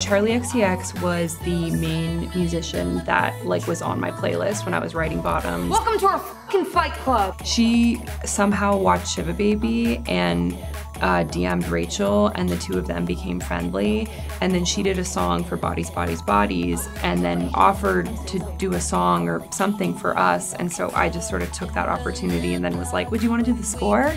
Charli XCX was the main musician that like was on my playlist when I was writing Bottoms. Welcome to our fucking fight club. She somehow watched Shiva Baby and uh, DM'd Rachel, and the two of them became friendly. And then she did a song for Bodies, Bodies, Bodies, and then offered to do a song or something for us. And so I just sort of took that opportunity and then was like, Would you want to do the score?